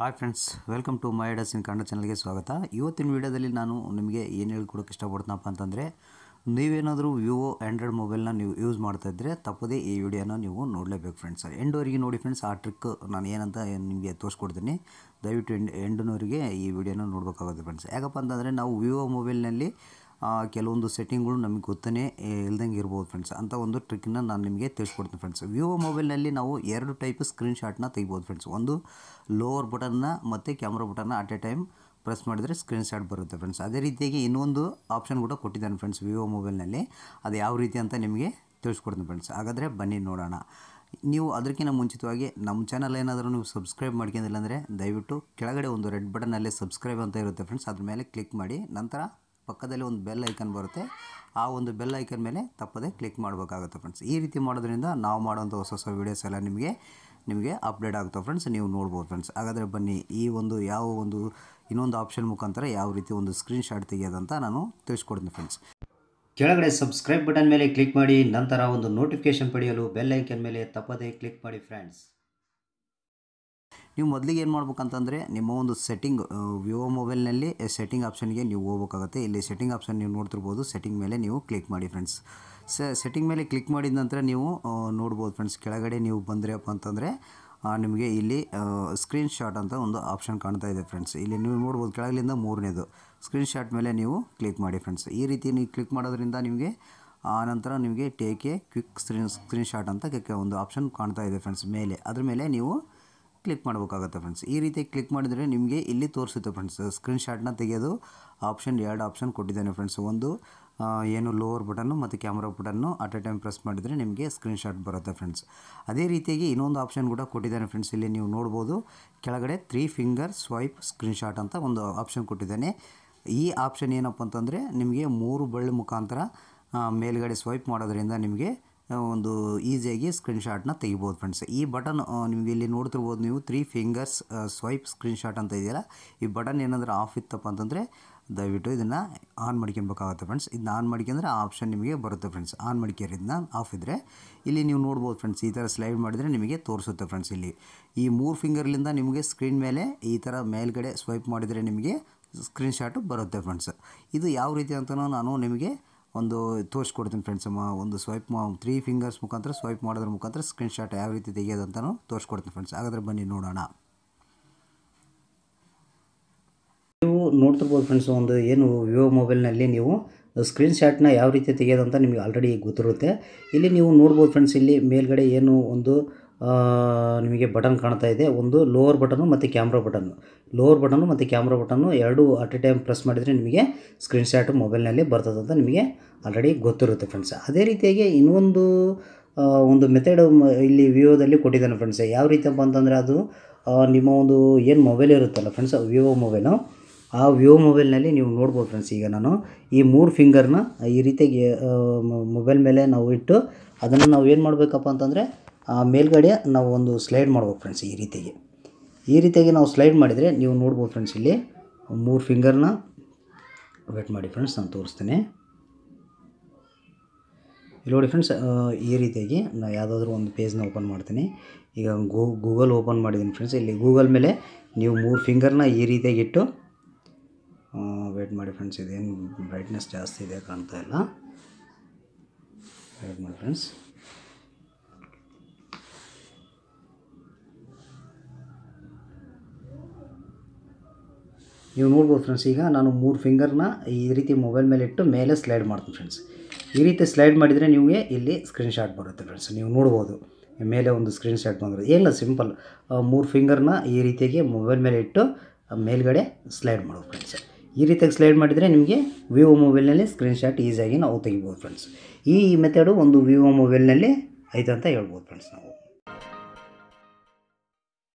Hi friends welcome to my does in Kannada ಚಾನಲ್ಗೆ ಸ್ವಾಗತ. ಇವತ್ತಿನ ವಿಡಿಯೋದಲ್ಲಿ ನಾನು ನಿಮಗೆ ಏನು ಹೇಳ್ಕೊಡೋಕೆ ಇಷ್ಟಪಡ್ತೀನಪ್ಪ ಅಂತಂದರೆ, ನೀವೇನಾದರೂ ವಿವೋ ಆ್ಯಂಡ್ರಾಯ್ಡ್ ಮೊಬೈಲ್ನ ನೀವು ಯೂಸ್ ಮಾಡ್ತಾಯಿದ್ರೆ ತಪ್ಪದೇ ಈ ವಿಡಿಯೋನ ನೀವು ನೋಡಲೇಬೇಕು ಫ್ರೆಂಡ್ಸ್ ಎಂಡ್ವರೆಗೆ ನೋಡಿ ಫ್ರೆಂಡ್ಸ್ ಆ ಟ್ರಿಕ್ ನಾನು ಏನಂತ ನಿಮಗೆ ತೋರಿಸ್ಕೊಡ್ತೀನಿ. ದಯವಿಟ್ಟು ಎಂಡ್, ಎಂಡನವರಿಗೆ ಈ ವಿಡಿಯೋನ ನೋಡಬೇಕಾಗುತ್ತೆ ಫ್ರೆಂಡ್ಸ್ ಯಾಕಪ್ಪ ಅಂತಂದರೆ ನಾವು ವಿವೋ ಮೊಬೈಲ್ನಲ್ಲಿ ಕೆಲವೊಂದು ಸೆಟ್ಟಿಂಗ್ಗಳು ನಮಗೆ ಗೊತ್ತೇ ಇಲ್ದಂಗೆ ಇರ್ಬೋದು ಫ್ರೆಂಡ್ಸ್ ಅಂತ ಒಂದು ಟ್ರಿಕ್ನ ನಾನು ನಿಮಗೆ ತಿಳಿಸ್ಕೊಡ್ತೀನಿ ಫ್ರೆಂಡ್ಸ್ ವಿವೋ ಮೊಬೈಲ್ನಲ್ಲಿ ನಾವು ಎರಡು ಟೈಪ್ ಸ್ಕ್ರೀನ್ ಶಾಟ್ನ ತೆಗಿಬೋದು ಫ್ರೆಂಡ್ಸ್ ಒಂದು ಲೋವರ್ ಬಟನ್ನ ಮತ್ತು ಕ್ಯಾಮ್ರಾ ಬಟನ್ನ ಅಟ್ ಎ ಟೈಮ್ ಪ್ರೆಸ್ ಮಾಡಿದರೆ ಸ್ಕ್ರೀನ್ ಶಾಟ್ ಬರುತ್ತೆ ಫ್ರೆಂಡ್ಸ್ ಅದೇ ರೀತಿಯಾಗಿ ಇನ್ನೊಂದು ಆಪ್ಷನ್ ಕೂಡ ಕೊಟ್ಟಿದ್ದಾನೆ ಫ್ರೆಂಡ್ಸ್ ವಿವೋ ಮೊಬೈಲ್ನಲ್ಲಿ ಅದು ಯಾವ ರೀತಿ ಅಂತ ನಿಮಗೆ ತಿಳಿಸ್ಕೊಡ್ತೀನಿ ಫ್ರೆಂಡ್ಸ್ ಹಾಗಾದರೆ ಬನ್ನಿ ನೋಡೋಣ. ನೀವು ಅದಕ್ಕಿಂತ ಮುಂಚಿತವಾಗಿ ನಮ್ಮ ಚಾನಲ್ ಏನಾದರೂ ನೀವು ಸಬ್ಸ್ಕ್ರೈಬ್ ಮಾಡ್ಕೊಂಡಿಲ್ಲ ಅಂದರೆ ದಯವಿಟ್ಟು ಕೆಳಗಡೆ ಒಂದು ರೆಡ್ ಬಟನಲ್ಲಿ ಸಬ್ಸ್ಕ್ರೈಬ್ ಅಂತ ಇರುತ್ತೆ ಫ್ರೆಂಡ್ಸ್ ಅದ್ರ ಮೇಲೆ ಕ್ಲಿಕ್ ಮಾಡಿ, ನಂತರ ಪಕ್ಕದಲ್ಲಿ ಒಂದು ಬೆಲ್ ಐಕನ್ ಬರುತ್ತೆ. ಆ ಒಂದು ಬೆಲ್ ಐಕನ್ ಮೇಲೆ ತಪ್ಪದೆ ಕ್ಲಿಕ್ ಮಾಡಬೇಕಾಗುತ್ತೆ ಫ್ರೆಂಡ್ಸ್ ಈ ರೀತಿ ಮಾಡೋದ್ರಿಂದ ನಾವು ಮಾಡೋಂಥ ಹೊಸ ಹೊಸ ವೀಡಿಯೋಸ್ ಎಲ್ಲ ನಿಮಗೆ ನಿಮಗೆ ಅಪ್ಡೇಟ್ ಆಗುತ್ತೆ ಫ್ರೆಂಡ್ಸ್ ನೀವು ನೋಡ್ಬೋದು ಫ್ರೆಂಡ್ಸ್ ಹಾಗಾದರೆ ಬನ್ನಿ, ಈ ಒಂದು ಯಾವ ಒಂದು, ಇನ್ನೊಂದು ಆಪ್ಷನ್ ಮುಖಾಂತರ ಯಾವ ರೀತಿ ಒಂದು ಸ್ಕ್ರೀನ್ ಶಾಟ್ ತೆಗೆಯೋದಂತ ನಾನು ತಿಳಿಸ್ಕೊಡ್ತೀನಿ ಫ್ರೆಂಡ್ಸ್ ಕೆಳಗಡೆ ಸಬ್ಸ್ಕ್ರೈಬ್ ಬಟನ್ ಮೇಲೆ ಕ್ಲಿಕ್ ಮಾಡಿ, ನಂತರ ಒಂದು ನೋಟಿಫಿಕೇಶನ್ ಪಡೆಯಲು ಬೆಲ್ ಐಕನ್ ಮೇಲೆ ತಪ್ಪದೇ ಕ್ಲಿಕ್ ಮಾಡಿ ಫ್ರೆಂಡ್ಸ್ ನೀವು ಮೊದಲಿಗೆ ಏನು ಮಾಡ್ಬೇಕಂತಂದರೆ ನಿಮ್ಮ ಒಂದು ಸೆಟ್ಟಿಂಗ್ ವಿವೋ ಮೊಬೈಲ್ನಲ್ಲಿ ಸೆಟ್ಟಿಂಗ್ ಆಪ್ಷನ್ಗೆ ನೀವು ಹೋಗ್ಬೇಕಾಗುತ್ತೆ. ಇಲ್ಲಿ ಸೆಟ್ಟಿಂಗ್ ಆಪ್ಷನ್ ನೀವು ನೋಡ್ತಿರ್ಬೋದು. ಸೆಟ್ಟಿಂಗ್ ಮೇಲೆ ನೀವು ಕ್ಲಿಕ್ ಮಾಡಿ ಫ್ರೆಂಡ್ಸ್ ಸೆಟ್ಟಿಂಗ್ ಮೇಲೆ ಕ್ಲಿಕ್ ಮಾಡಿದ ನಂತರ ನೀವು ನೋಡ್ಬೋದು ಫ್ರೆಂಡ್ಸ್ ಕೆಳಗಡೆ ನೀವು ಬಂದ್ರಪ್ಪ ಅಂತಂದರೆ ನಿಮಗೆ ಇಲ್ಲಿ ಸ್ಕ್ರೀನ್ ಶಾಟ್ ಅಂತ ಒಂದು ಆಪ್ಷನ್ ಕಾಣ್ತಾ ಇದೆ ಫ್ರೆಂಡ್ಸ್ ಇಲ್ಲಿ ನೀವು ನೋಡ್ಬೋದು ಕೆಳಗಲಿಂದ ಮೂರನೇದು. ಸ್ಕ್ರೀನ್ ಶಾಟ್ ಮೇಲೆ ನೀವು ಕ್ಲಿಕ್ ಮಾಡಿ ಫ್ರೆಂಡ್ಸ್ ಈ ರೀತಿ ನೀವು ಕ್ಲಿಕ್ ಮಾಡೋದ್ರಿಂದ ನಿಮಗೆ ಆನಂತರ ನಂತರ ನಿಮಗೆ take a quick screen screen shot ಅಂತ ಒಂದು ಆಪ್ಷನ್ ಕಾಣ್ತಾ ಇದೆ ಫ್ರೆಂಡ್ಸ್ ಮೇಲೆ. ಅದ್ರ ಮೇಲೆ ನೀವು ಕ್ಲಿಕ್ ಮಾಡಬೇಕಾಗುತ್ತೆ ಫ್ರೆಂಡ್ಸ್ ಈ ರೀತಿ ಕ್ಲಿಕ್ ಮಾಡಿದರೆ ನಿಮಗೆ ಇಲ್ಲಿ ತೋರಿಸುತ್ತೆ ಫ್ರೆಂಡ್ಸ್ ಸ್ಕ್ರೀನ್ ಶಾಟ್ನ ತೆಗೆಯೋದು ಆಪ್ಷನ್ ಎರಡು ಆಪ್ಷನ್ ಕೊಟ್ಟಿದ್ದೇನೆ ಫ್ರೆಂಡ್ಸ್ ಒಂದು ಏನು ಲೋವರ್ ಬಟನ್ನು ಮತ್ತು camera button at a time press ಮಾಡಿದರೆ ನಿಮಗೆ ಸ್ಕ್ರೀನ್ ಶಾಟ್ ಬರುತ್ತೆ ಫ್ರೆಂಡ್ಸ್ ಅದೇ ರೀತಿಯಾಗಿ ಇನ್ನೊಂದು ಆಪ್ಷನ್ ಕೂಡ ಕೊಟ್ಟಿದ್ದಾನೆ ಫ್ರೆಂಡ್ಸ್ ಇಲ್ಲಿ ನೀವು ನೋಡ್ಬೋದು, ಕೆಳಗಡೆ three finger swipe screen shot ಅಂತ ಒಂದು ಆಪ್ಷನ್ ಕೊಟ್ಟಿದ್ದಾನೆ. ಈ ಆಪ್ಷನ್ ಏನಪ್ಪ ಅಂತಂದರೆ ನಿಮಗೆ ಮೂರು ಬಳ್ಳಿ ಮುಖಾಂತರ ಮೇಲ್ಗಡೆ ಸ್ವೈಪ್ ಮಾಡೋದ್ರಿಂದ ನಿಮಗೆ ಒಂದು ಈಸಿಯಾಗಿ ಸ್ಕ್ರೀನ್ ಶಾಟ್ನ ತೆಗಿಬೋದು ಫ್ರೆಂಡ್ಸ್. ಈ ಬಟನ್ ನಿಮಗೆ ಇಲ್ಲಿ ನೋಡ್ತಿರ್ಬೋದು ನೀವು three fingers swipe screen shot ಅಂತ ಇದೆಯಲ್ಲ, ಈ ಬಟನ್ ಏನಂದ್ರೆ ಆಫ್ ಇತ್ತಪ್ಪ ಅಂತಂದರೆ ದಯವಿಟ್ಟು ಇದನ್ನು ಆನ್ ಮಾಡ್ಕೊಬೇಕಾಗುತ್ತೆ ಫ್ರೆಂಡ್ಸ್. ಇದನ್ನ ಆನ್ ಮಾಡ್ಕೊಂಡ್ರೆ ಆ ಆಪ್ಷನ್ ನಿಮಗೆ ಬರುತ್ತೆ ಫ್ರೆಂಡ್ಸ್. ಆನ್ ಮಾಡ್ಕ್ಯಾರ ಇದನ್ನ ಆಫ್ ಇದ್ದರೆ ಇಲ್ಲಿ ನೀವು ನೋಡ್ಬೋದು ಫ್ರೆಂಡ್ಸ್, ಈ ಥರ ಸ್ಲೈಡ್ ಮಾಡಿದರೆ ನಿಮಗೆ ತೋರಿಸುತ್ತೆ ಫ್ರೆಂಡ್ಸ್ ಇಲ್ಲಿ. ಈ ಮೂರು ಫಿಂಗರ್ಲಿಂದ ನಿಮಗೆ ಸ್ಕ್ರೀನ್ ಮೇಲೆ ಈ ಥರ ಮೇಲ್ಗಡೆ ಸ್ವೈಪ್ ಮಾಡಿದರೆ ನಿಮಗೆ ಸ್ಕ್ರೀನ್ ಶಾಟು ಬರುತ್ತೆ ಫ್ರೆಂಡ್ಸ್. ಇದು ಯಾವ ರೀತಿ ಅಂತಲೂ ನಾನು ನಿಮಗೆ ಒಂದು ತೋರಿಸ್ಕೊಡ್ತೀನಿ ಫ್ರೆಂಡ್ಸ್ ಅಮ್ಮ. ಒಂದು ಸ್ವೈಪ್ ಮಾ ತ್ರೀ ಫಿಂಗರ್ಸ್ ಮುಖಾಂತರ ಸ್ವೈಪ್ ಮಾಡೋದ್ರ ಮುಖಾಂತರ ಸ್ಕ್ರೀನ್ ಶಾಟ್ ಯಾವ ರೀತಿ ತೆಗೆಯೋದು ಅಂತಲೂ ತೋರಿಸ್ಕೊಡ್ತೀನಿ ಫ್ರೆಂಡ್ಸ್ ಹಾಗಾದ್ರೆ ಬನ್ನಿ ನೋಡೋಣ. ನೀವು ನೋಡ್ತಿರ್ಬೋದು ಫ್ರೆಂಡ್ಸ್ ಒಂದು ಏನು ವಿವೋ ಮೊಬೈಲ್ನಲ್ಲಿ ನೀವು ಸ್ಕ್ರೀನ್ ಶಾಟ್ನ ಯಾವ ರೀತಿ ತೆಗೆಯೋದು ಅಂತ ನಿಮಗೆ ಆಲ್ರೆಡಿ ಗೊತ್ತಿರುತ್ತೆ. ಇಲ್ಲಿ ನೀವು ನೋಡ್ಬೋದು ಫ್ರೆಂಡ್ಸ್ ಇಲ್ಲಿ ಮೇಲ್ಗಡೆ ಏನು ಒಂದು ನಿಮಗೆ ಬಟನ್ ಕಾಣ್ತಾ ಇದೆ. ಒಂದು ಲೋವರ್ ಬಟನ್ನು ಮತ್ತು ಕ್ಯಾಮ್ರಾ ಬಟನ್ನು ಲೋವರ್ ಬಟನ್ನು ಮತ್ತು ಕ್ಯಾಮ್ರಾ ಬಟನ್ನು ಎರಡು ಅಟ್ ಎ ಟೈಮ್ ಪ್ರೆಸ್ ಮಾಡಿದರೆ ನಿಮಗೆ ಸ್ಕ್ರೀನ್ ಶಾಟ್ ಮೊಬೈಲ್ನಲ್ಲಿ ಬರ್ತದೆ ಅಂತ ನಿಮಗೆ ಆಲ್ರೆಡಿ ಗೊತ್ತಿರುತ್ತೆ ಫ್ರೆಂಡ್ಸ್. ಅದೇ ರೀತಿಯಾಗಿ ಇನ್ನೊಂದು ಒಂದು ಮೆಥಡ್ ಇಲ್ಲಿ ವಿವೋದಲ್ಲಿ ಕೊಟ್ಟಿದ್ದಾನೆ ಫ್ರೆಂಡ್ಸ್. ಯಾವ ರೀತಿಯಪ್ಪ ಅಂತಂದರೆ ಅದು ನಿಮ್ಮ ಒಂದು ಏನು ಮೊಬೈಲ್ ಇರುತ್ತಲ್ಲ ಫ್ರೆಂಡ್ಸ್, ವಿವೋ ಮೊಬೈಲು, ಆ ವಿವೋ ಮೊಬೈಲ್ನಲ್ಲಿ ನೀವು ನೋಡ್ಬೋದು ಫ್ರೆಂಡ್ಸ್. ಈಗ ನಾನು ಈ ಮೂರು ಫಿಂಗರ್ನ ಈ ರೀತಿಯಾಗಿ ಮೊಬೈಲ್ ಮೇಲೆ ನಾವು ಇಟ್ಟು ಅದನ್ನು ನಾವು ಏನು ಮಾಡಬೇಕಪ್ಪ ಅಂತಂದರೆ ಮೇಲ್ಗಡೆ ನಾವು ಒಂದು ಸ್ಲೈಡ್ ಮಾಡ್ಬೇಕು ಫ್ರೆಂಡ್ಸ್ ಈ ರೀತಿಯಾಗಿ. ಈ ರೀತಿಯಾಗಿ ನಾವು ಸ್ಲೈಡ್ ಮಾಡಿದರೆ ನೀವು ನೋಡ್ಬೋದು ಫ್ರೆಂಡ್ಸ್ ಇಲ್ಲಿ, ಮೂರು ಫಿಂಗರ್ನ ವೇಟ್ ಮಾಡಿ ಫ್ರೆಂಡ್ಸ್ ನಾನು ತೋರಿಸ್ತೇನೆ. ಇಲ್ಲಿ ನೋಡಿ ಫ್ರೆಂಡ್ಸ್ ಈ ರೀತಿಯಾಗಿ ನಾನು ಯಾವುದಾದ್ರೂ ಒಂದು ಪೇಜ್ನ ಓಪನ್ ಮಾಡ್ತೀನಿ. ಈಗ ಗೂ ಗೂಗಲ್ ಓಪನ್ ಮಾಡಿದ್ದೀನಿ ಫ್ರೆಂಡ್ಸ್ ಇಲ್ಲಿ ಗೂಗಲ್ ಮೇಲೆ ನೀವು ಮೂರು ಫಿಂಗರ್ನ ಈ ರೀತಿಯಾಗಿ ಇಟ್ಟು ವೇಟ್ ಮಾಡಿ ಫ್ರೆಂಡ್ಸ್ ಇದೇನು ಬ್ರೈಟ್ನೆಸ್ ಜಾಸ್ತಿ ಇದೆ, ಕಾಣ್ತಾ ಇಲ್ಲ. ವೇಟ್ ಮಾಡಿ ಫ್ರೆಂಡ್ಸ್ ನೀವು ನೋಡ್ಬೋದು ಫ್ರೆಂಡ್ಸ್ ಈಗ ನಾನು ಮೂರು ಫಿಂಗರ್ನ ಈ ರೀತಿ ಮೊಬೈಲ್ ಮೇಲೆ ಇಟ್ಟು ಮೇಲೆ ಸ್ಲೈಡ್ ಮಾಡ್ತೀನಿ ಫ್ರೆಂಡ್ಸ್ ಈ ರೀತಿ ಸ್ಲೈಡ್ ಮಾಡಿದರೆ ನಿಮಗೆ ಇಲ್ಲಿ ಸ್ಕ್ರೀನ್ಶಾಟ್ ಬರುತ್ತೆ ಫ್ರೆಂಡ್ಸ್ ನೀವು ನೋಡ್ಬೋದು. ಮೇಲೆ ಒಂದು ಸ್ಕ್ರೀನ್ಶಾಟ್ ಬಂದರೆ ಏನಿಲ್ಲ ಸಿಂಪಲ್ ಮೂರು ಫಿಂಗರ್ನ ಈ ರೀತಿಯಾಗಿ ಮೊಬೈಲ್ ಮೇಲೆ ಇಟ್ಟು ಮೇಲ್ಗಡೆ ಸ್ಲೈಡ್ ಮಾಡೋದು ಫ್ರೆಂಡ್ಸ್ ಈ ರೀತಿಯಾಗಿ ಸ್ಲೈಡ್ ಮಾಡಿದರೆ ನಿಮಗೆ ವಿವೋ ಮೊಬೈಲ್ನಲ್ಲಿ ಸ್ಕ್ರೀನ್ಶಾಟ್ ಈಸಿಯಾಗಿ ನಾವು ತೆಗಿಬೋದು ಫ್ರೆಂಡ್ಸ್ ಈ ಮೆಥಡು ಒಂದು ವಿವೋ ಮೊಬೈಲ್ನಲ್ಲಿ ಐತೆ ಅಂತ ಹೇಳ್ಬೋದು ಫ್ರೆಂಡ್ಸ್ ನಾವು.